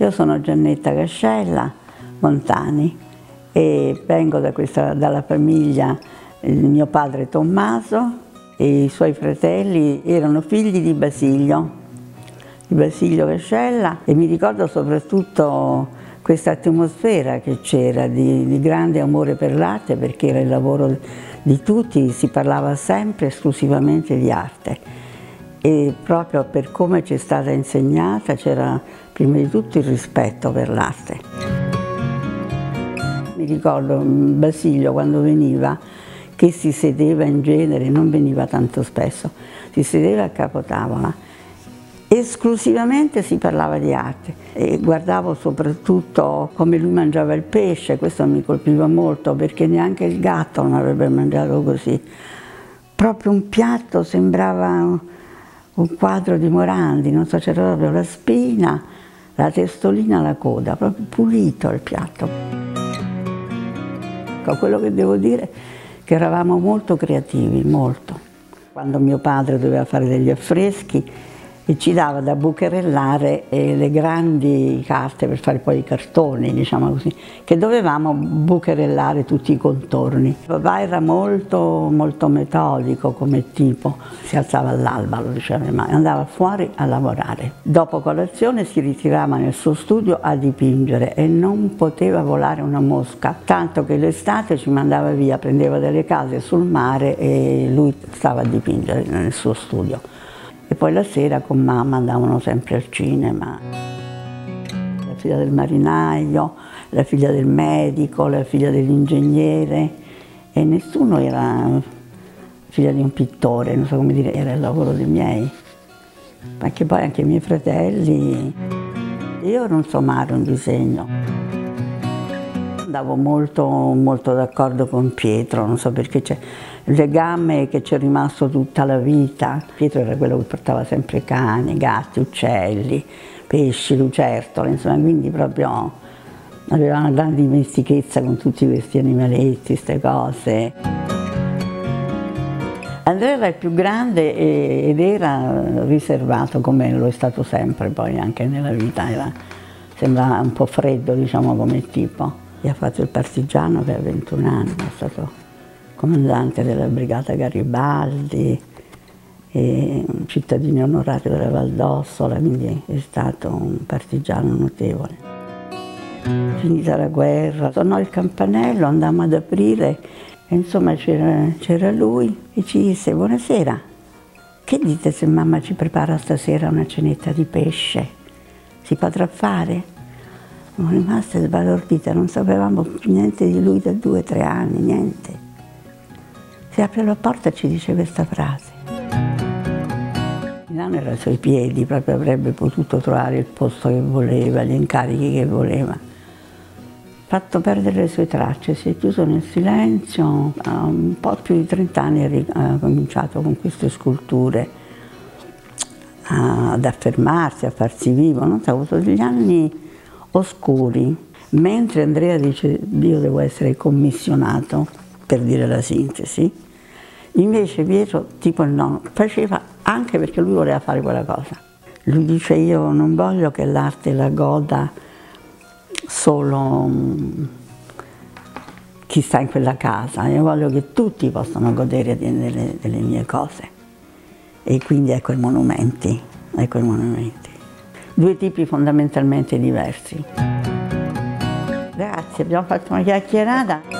Io sono Giannetta Cascella Montani e vengo da questa, dalla famiglia, il mio padre Tommaso e i suoi fratelli erano figli di Basilio, di Basilio Cascella e mi ricordo soprattutto questa atmosfera che c'era di, di grande amore per l'arte perché era il lavoro di tutti, si parlava sempre esclusivamente di arte e proprio per come ci è stata insegnata c'era prima di tutto il rispetto per l'arte. Mi ricordo Basilio quando veniva che si sedeva in genere, non veniva tanto spesso, si sedeva a capotavola. Esclusivamente si parlava di arte e guardavo soprattutto come lui mangiava il pesce, questo mi colpiva molto perché neanche il gatto non avrebbe mangiato così. Proprio un piatto sembrava un quadro di Morandi, non so, c'era proprio la spina, la testolina, la coda, proprio pulito il piatto. Ecco, quello che devo dire è che eravamo molto creativi, molto. Quando mio padre doveva fare degli affreschi, e ci dava da bucherellare eh, le grandi carte per fare poi i cartoni, diciamo così, che dovevamo bucherellare tutti i contorni. Papà era molto, molto metodico come tipo, si alzava all'alba, lo diceva mai, andava fuori a lavorare. Dopo colazione si ritirava nel suo studio a dipingere e non poteva volare una mosca, tanto che l'estate ci mandava via, prendeva delle case sul mare e lui stava a dipingere nel suo studio. E poi la sera con mamma andavano sempre al cinema. La figlia del marinaio, la figlia del medico, la figlia dell'ingegnere e nessuno era figlia di un pittore, non so come dire, era il lavoro dei miei. Perché poi anche i miei fratelli, io non so male un disegno andavo molto, molto d'accordo con Pietro, non so perché c'è il legame che ci è rimasto tutta la vita. Pietro era quello che portava sempre cani, gatti, uccelli, pesci, lucertole, insomma, quindi proprio aveva una grande dimestichezza con tutti questi animaletti, queste cose. Andrea era il più grande ed era riservato come lo è stato sempre poi anche nella vita, era, sembrava un po' freddo diciamo come tipo e ha fatto il partigiano per 21 anni, è stato comandante della brigata Garibaldi, un cittadino onorario della Valdossola, quindi è stato un partigiano notevole. Finita la guerra, suonò il campanello, andammo ad aprire e insomma c'era lui e ci disse buonasera, che dite se mamma ci prepara stasera una cenetta di pesce? Si potrà fare? Siamo rimaste sbalordite, non sapevamo niente di lui da due o tre anni, niente. Si apre la porta e ci dice questa frase. Milano era ai suoi piedi, proprio avrebbe potuto trovare il posto che voleva, gli incarichi che voleva. Fatto perdere le sue tracce, si è chiuso nel silenzio, a un po' più di 30 anni ha cominciato con queste sculture ad affermarsi, a farsi vivo, non so, ha avuto degli anni oscuri, mentre Andrea dice io devo essere commissionato, per dire la sintesi, invece Pietro, tipo il nonno, faceva anche perché lui voleva fare quella cosa. Lui dice io non voglio che l'arte la goda solo mm, chi sta in quella casa, io voglio che tutti possano godere delle, delle mie cose. E quindi ecco i monumenti, ecco i monumenti due tipi fondamentalmente diversi. Grazie, abbiamo fatto una chiacchierata.